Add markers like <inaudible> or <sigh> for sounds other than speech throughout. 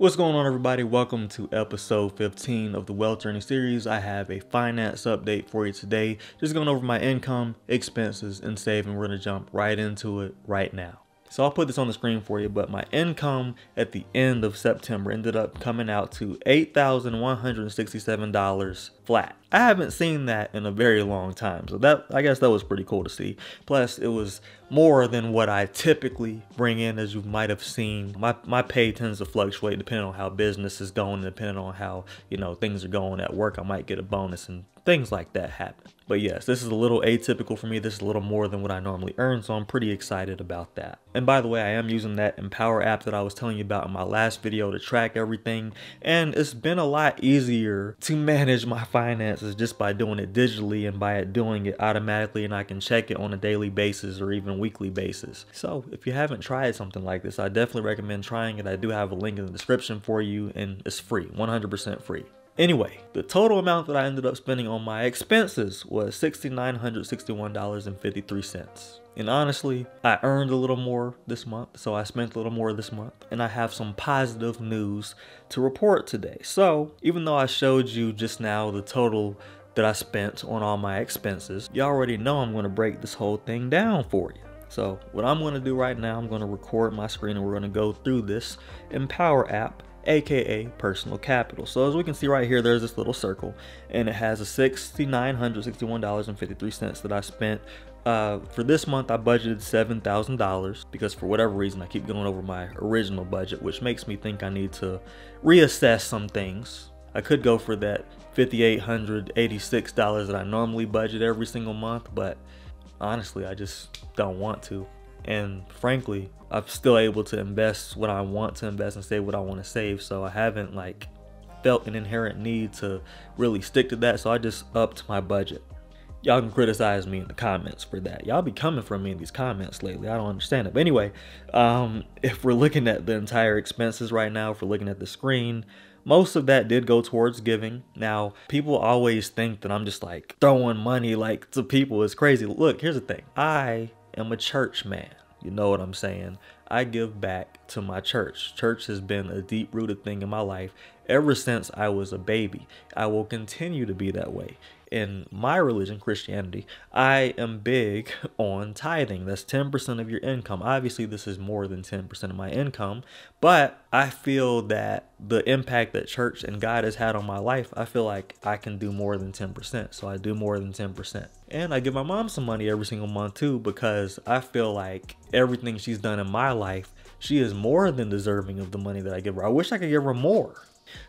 What's going on everybody? Welcome to episode 15 of the Wealth Journey series. I have a finance update for you today. Just going over my income, expenses, and saving. We're going to jump right into it right now. So I'll put this on the screen for you, but my income at the end of September ended up coming out to $8,167 flat. I haven't seen that in a very long time. So that I guess that was pretty cool to see. Plus it was more than what I typically bring in as you might have seen. My my pay tends to fluctuate depending on how business is going, depending on how, you know, things are going at work. I might get a bonus and things like that happen. But yes, this is a little atypical for me. This is a little more than what I normally earn, so I'm pretty excited about that. And by the way, I am using that Empower app that I was telling you about in my last video to track everything, and it's been a lot easier to <laughs> manage my finances just by doing it digitally and by it doing it automatically and I can check it on a daily basis or even weekly basis. So if you haven't tried something like this, I definitely recommend trying it. I do have a link in the description for you and it's free, 100% free. Anyway, the total amount that I ended up spending on my expenses was $6,961.53. And honestly, I earned a little more this month, so I spent a little more this month. And I have some positive news to report today. So, even though I showed you just now the total that I spent on all my expenses, you already know I'm going to break this whole thing down for you. So, what I'm going to do right now, I'm going to record my screen and we're going to go through this Empower app aka personal capital. So as we can see right here, there's this little circle and it has a $6,961.53 that I spent. Uh, for this month, I budgeted $7,000 because for whatever reason, I keep going over my original budget, which makes me think I need to reassess some things. I could go for that $5,886 that I normally budget every single month, but honestly, I just don't want to. And frankly, I'm still able to invest what I want to invest and save what I want to save. So I haven't like felt an inherent need to really stick to that. So I just upped my budget. Y'all can criticize me in the comments for that. Y'all be coming from me in these comments lately. I don't understand it. But anyway, um, if we're looking at the entire expenses right now, if we're looking at the screen, most of that did go towards giving. Now, people always think that I'm just like throwing money like to people. It's crazy. Look, here's the thing. I am a church man. You know what I'm saying? I give back to my church. Church has been a deep rooted thing in my life ever since I was a baby. I will continue to be that way in my religion, Christianity, I am big <laughs> on tithing. That's 10% of your income. Obviously, this is more than 10% of my income, but I feel that the impact that church and God has had on my life, I feel like I can do more than 10%. So I do more than 10%. And I give my mom some money every single month too because I feel like everything she's done in my life, she is more than deserving of the money that I give her. I wish I could give her more.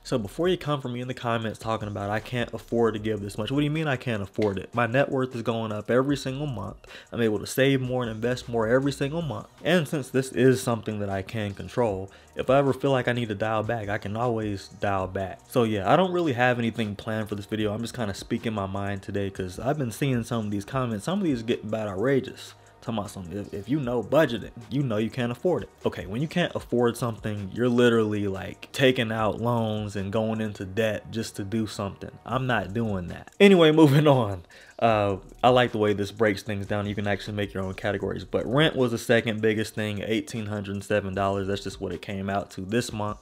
So before you come for me in the comments talking about I can't afford to give this much, what do you mean I can't afford it? My net worth is going up every single month. I'm able to save more and invest more every single month. And since this is something that I can control, if I ever feel like I need to dial back, I can always dial back. So yeah, I don't really have anything planned for this video. I'm just kind of speaking my mind today because I've been seeing some of these comments. Some of these get about outrageous. Talking about something, if, you know budgeting, you know you can't afford it. Okay, when you can't afford something, you're literally like taking out loans and going into debt just to do something. I'm not doing that. Anyway, <laughs> moving on. Uh, I like the way this breaks things down. You can actually make your own categories. But rent was the second biggest thing, $1,807. That's just what it came out to this month.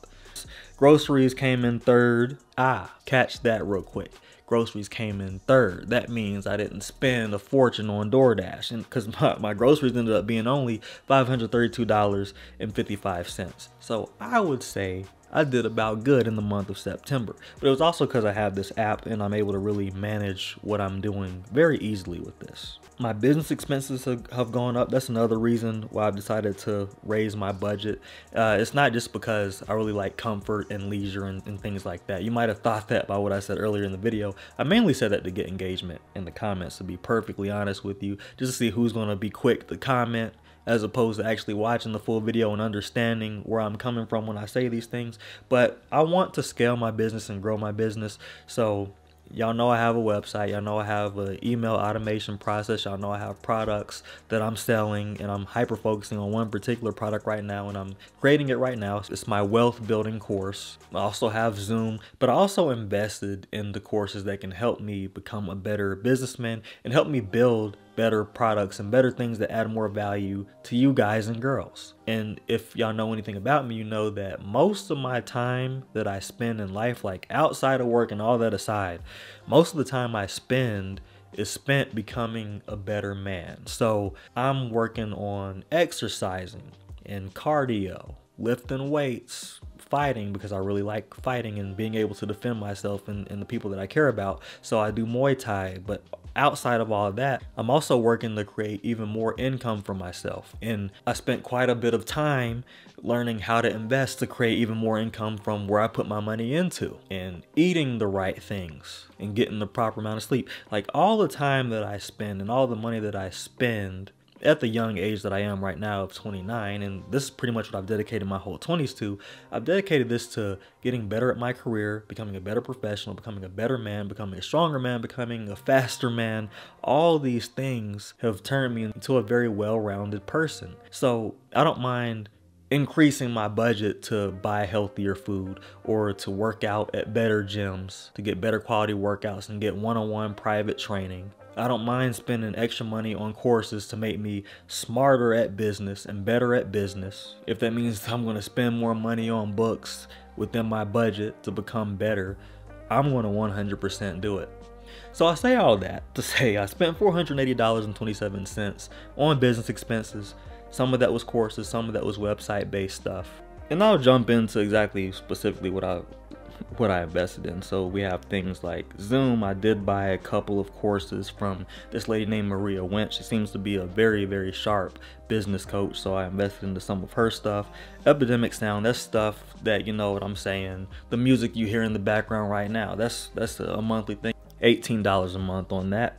Groceries came in third. Ah, catch that real quick groceries came in third. That means I didn't spend a fortune on DoorDash, and because <laughs> my, my groceries ended up being only $532.55. So I would say I did about good in the month of September. But it was also because I have this app and I'm able to really manage what I'm doing very easily with this. My business expenses have gone up. That's another reason why I've decided to raise my budget. Uh, it's not just because I really like comfort and leisure and, and things like that. You might have thought that by what I said earlier in the video. I mainly said that to get engagement in the comments, to be perfectly honest with you, just to see who's going to be quick to comment as opposed to actually watching the full video and understanding where I'm coming from when I say these things. But I want to scale my business and grow my business. So y'all know I have a website. Y'all know I have an email automation process. Y'all know I have products that I'm selling and I'm hyper focusing on one particular product right now and I'm creating it right now. It's my wealth building course. I also have Zoom, but I also invested in the courses that can help me become a better businessman and help me build better products and better things that add more value to you guys and girls. And if y'all know anything about me, you know that most of my time that I spend in life, like outside of work and all that aside, most of the time I spend is spent becoming a better man. So I'm working on exercising and cardio, lifting weights, fighting because I really like fighting and being able to defend myself and, and the people that I care about. So I do Muay Thai, but outside of all of that, I'm also working to create even more income for myself. And I spent quite a bit of time learning how to invest to create even more income from where I put my money into and eating the right things and getting the proper amount of sleep. Like all the time that I spend and all the money that I spend at the young age that I am right now of 29, and this is pretty much what I've dedicated my whole 20s to, I've dedicated this to getting better at my career, becoming a better professional, becoming a better man, becoming a stronger man, becoming a faster man. All these things have turned me into a very well rounded person. So I don't mind increasing my budget to buy healthier food or to work out at better gyms to get better quality workouts and get one-on-one private training I don't mind spending extra money on courses to make me smarter at business and better at business. If that means I'm going to spend more money on books within my budget to become better, I'm going to 100% do it. So I say all that to say I spent $480.27 on business expenses. Some of that was courses, some of that was website based stuff. And I'll jump into exactly specifically what I what I invested in. So we have things like Zoom. I did buy a couple of courses from this lady named Maria Wendt. She seems to be a very, very sharp business coach. So I invested into some of her stuff. Epidemic Sound, that's stuff that you know what I'm saying. The music you hear in the background right now, that's that's a monthly thing. $18 a month on that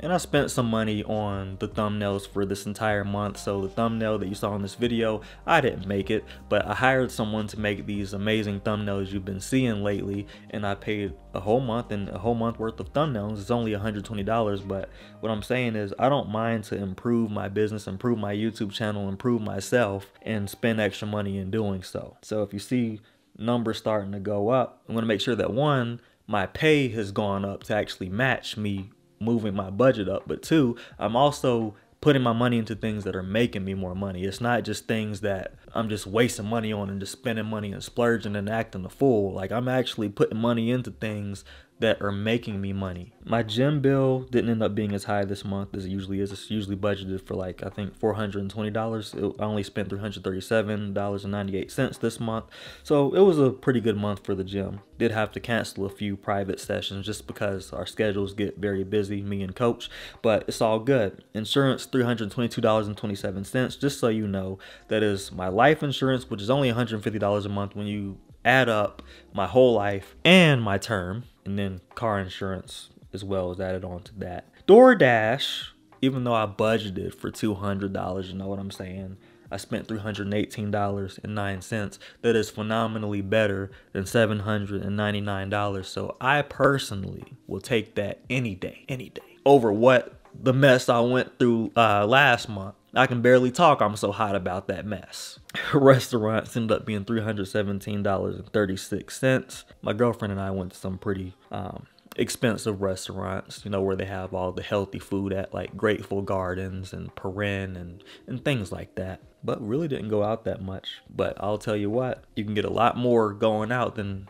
and I spent some money on the thumbnails for this entire month. So the thumbnail that you saw in this video, I didn't make it, but I hired someone to make these amazing thumbnails you've been seeing lately, and I paid a whole month and a whole month worth of thumbnails. It's only $120, but what I'm saying is I don't mind to improve my business, improve my YouTube channel, improve myself, and spend extra money in doing so. So if you see numbers starting to go up, I'm gonna make sure that one, my pay has gone up to actually match me moving my budget up, but two, I'm also putting my money into things that are making me more money. It's not just things that I'm just wasting money on and just spending money and splurging and acting a fool. Like I'm actually putting money into things that are making me money. My gym bill didn't end up being as high this month as it usually is. It's usually budgeted for like I think $420. I only spent $337.98 this month. So it was a pretty good month for the gym. Did have to cancel a few private sessions just because our schedules get very busy, me and coach, but it's all good. Insurance $322.27 just so you know. That is my life insurance, which is only $150 a month when you add up my whole life and my term and then car insurance as well is added on to that. DoorDash, even though I budgeted for $200, you know what I'm saying? I spent $318.09. That is phenomenally better than $799. So I personally will take that any day, any day over what the mess I went through uh, last month. I can barely talk. I'm so hot about that mess. <laughs> Restaurants ended up being $317.36. My girlfriend and I went to some pretty um, expensive restaurants, you know, where they have all the healthy food at like Grateful Gardens and Perrin and, and things like that. But really didn't go out that much. But I'll tell you what, you can get a lot more going out than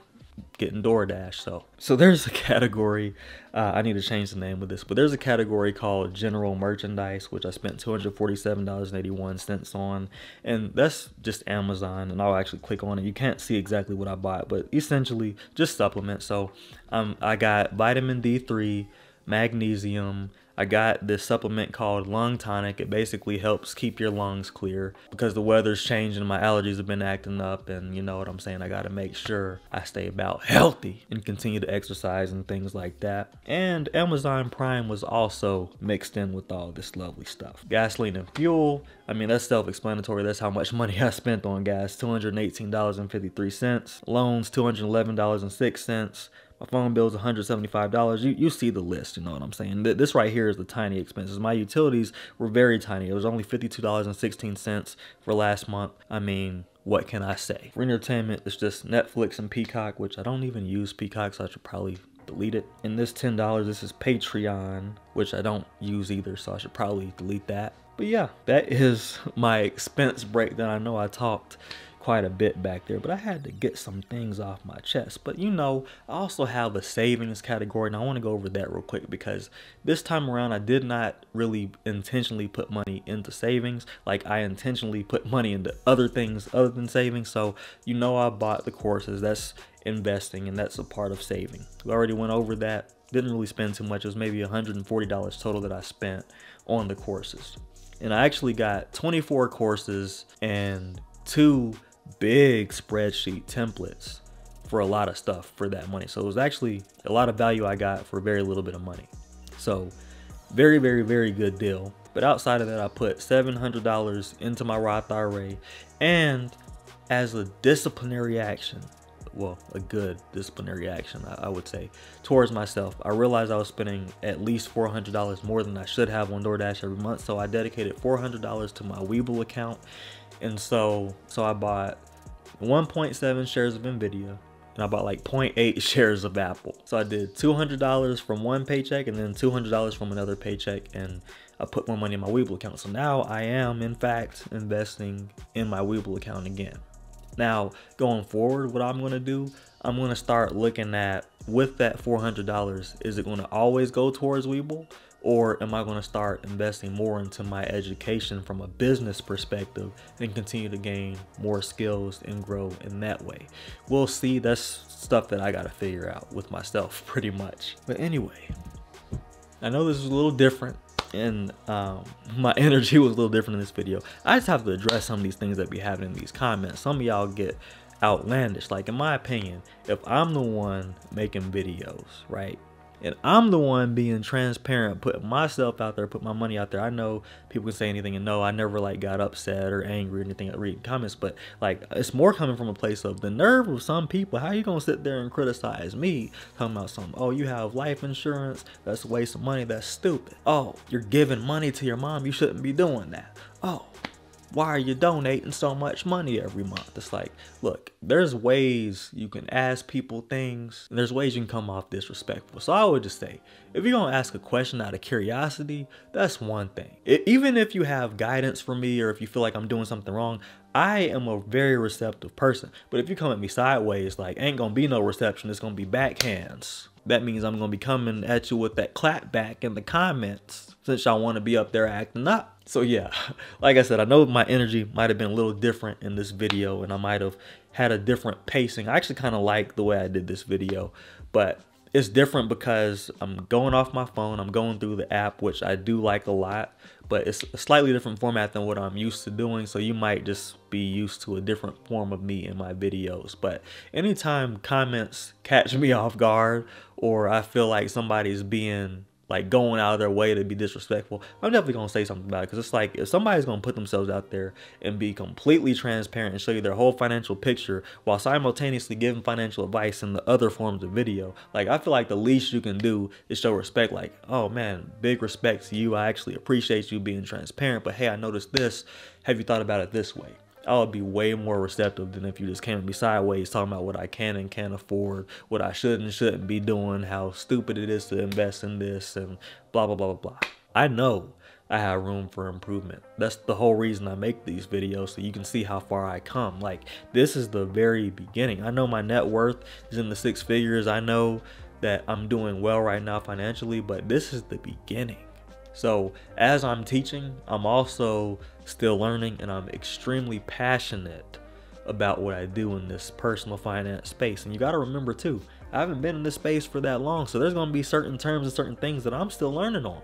getting DoorDash. So, so there's a category. Uh, I need to change the name of this, but there's a category called general merchandise, which I spent two hundred forty-seven dollars and eighty-one cents on, and that's just Amazon. And I'll actually click on it. You can't see exactly what I bought, but essentially just supplements. So, um, I got vitamin D3, magnesium, I got this supplement called Lung Tonic. It basically helps keep your lungs clear because the weather's changing. My allergies have been acting up, and you know what I'm saying. I got to make sure I stay about healthy and continue to exercise and things like that. And Amazon Prime was also mixed in with all this lovely stuff. Gasoline and fuel. I mean, that's self explanatory. That's how much <laughs> money I spent on gas $218.53. Loans, $211.06 my phone bill is $175. You, you see the list, you know what I'm saying? This right here is the tiny expenses. My utilities were very tiny. It was only $52.16 for last month. I mean, what can I say? For entertainment, it's just Netflix and Peacock, which I don't even use Peacock, so I should probably delete it. And this $10, this is Patreon, which I don't use either, so I should probably delete that. But yeah, that is my expense breakdown. I know I talked quite a bit back there, but I had to get some things off my chest. But you know, I also have a savings category, and I want to go over that real quick because this time around I did not really intentionally put money into savings. Like I intentionally put money into other things other than savings. So you know, I bought the courses. That's investing, and that's a part of saving. We already went over that. Didn't really spend too much. It was maybe $140 total that I spent on the courses. And I actually got 24 courses and two big spreadsheet templates for a lot of stuff for that money. So it was actually a lot of value I got for very little bit of money. So very, very, very good deal. But outside of that, I put $700 into my Roth IRA and as a disciplinary action, well, a good disciplinary action, I, I, would say, towards myself. I realized I was spending at least $400 more than I should have on DoorDash every month, so I dedicated $400 to my Webull account and so so I bought 1.7 shares of Nvidia and I bought like 0.8 <laughs> shares of Apple. So I did $200 from one paycheck and then $200 from another paycheck and I put more money in my Webull account. So now I am in fact investing in my Webull account again. Now, going forward, what I'm going to do, I'm going to start looking at with that $400, is it going to always go towards Webull? Or am I going to start investing more into my education from a business perspective and continue to gain more skills and grow in that way? We'll see. That's stuff that I got to figure out with myself <laughs> pretty much. But anyway, I know this is a little different and um, <laughs> my energy was a little different in this video. I just have to address some of these things that be having in these comments. Some of y'all get outlandish. Like in my opinion, if I'm the one making videos, right? And I'm the one being transparent, putting myself out there, put my money out there. I know people can say anything and no, I never like got upset or angry or anything at reading comments, but like it's more coming from a place of the nerve of some people. How you gonna sit there and criticize me talking about something? Oh, you have life insurance, that's a waste of money, that's stupid. Oh, you're giving money to your mom, you shouldn't be doing that. Oh, why are you donating so much money every month? It's like, look, there's ways you can ask people things, and there's ways you can come off disrespectful. So I would just say, if you're gonna ask a question out of curiosity, that's one thing. It, even if you have guidance for me or if you feel like I'm doing something wrong, I am a very receptive person. But if you come at me sideways, like ain't gonna be no reception, it's gonna be backhands. That means I'm gonna be coming at you with that clap back in the comments since y'all wanna be up there acting up. So yeah, <laughs> like I said, I know my energy might have been a little different in this video and I might have had a different pacing. I actually kind of like the way I did this video, but it's different because I'm going off my phone. I'm going through the app, which I do like a lot, but it's a slightly different format than what I'm used to doing. So you might just be used to a different form of me in my videos. But anytime comments catch me <laughs> off guard or I feel like somebody's being like going out of their way to be disrespectful, I'm definitely gonna say something about it. Cause it's like if somebody's gonna put themselves out there and be completely transparent and show you their whole financial picture while simultaneously giving financial advice in the other forms of video, like I feel like the least you can do is show respect. Like, oh man, big respect to you. I actually appreciate you being transparent, but hey, I noticed this. Have you thought about it this way? I would be way more receptive than if you just came to me sideways talking about what I can and can't afford, what I should and shouldn't be doing, how stupid it is to invest in this, and blah, blah, blah, blah, blah. I know I have room for improvement. That's the whole reason I make these videos so you can see how far I come. Like, this is the very beginning. I know my net worth is in the six figures. I know that I'm doing well right now financially, but this is the beginning. So, as I'm teaching, I'm also still learning and I'm extremely passionate about what I do in this personal finance space. And you got to remember too, I haven't been in this space for that long, so there's going to be certain terms and certain things that I'm still learning on.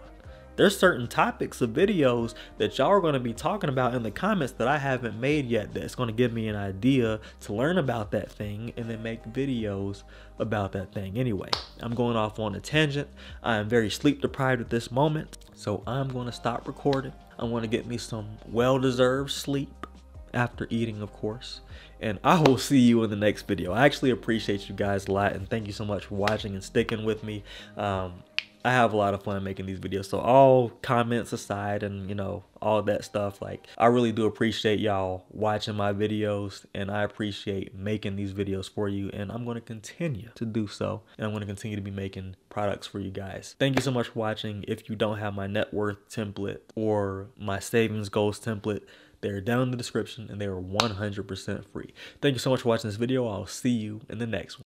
There's certain topics of videos that y'all are going to be talking about in the comments that I haven't made yet that's going to give me an idea to learn about that thing and then make videos about that thing. Anyway, I'm going off on a tangent. I am very sleep deprived at this moment, so I'm going to stop recording. I'm going to get me some well-deserved sleep after eating, of course. And I will see you in the next video. I actually appreciate you guys a lot and thank you so much for watching and sticking with me. Um, I have a lot of fun making these videos. So all comments aside and, you know, all that stuff, like I really do appreciate y'all watching my videos and I appreciate making these videos for you. And I'm going to continue to do so. And I'm going to continue to be making products for you guys. Thank you so much for watching. If you don't have my net worth template or my savings goals template, they're down in the description and they are 100% free. Thank you so much for watching this video. I'll see you in the next one.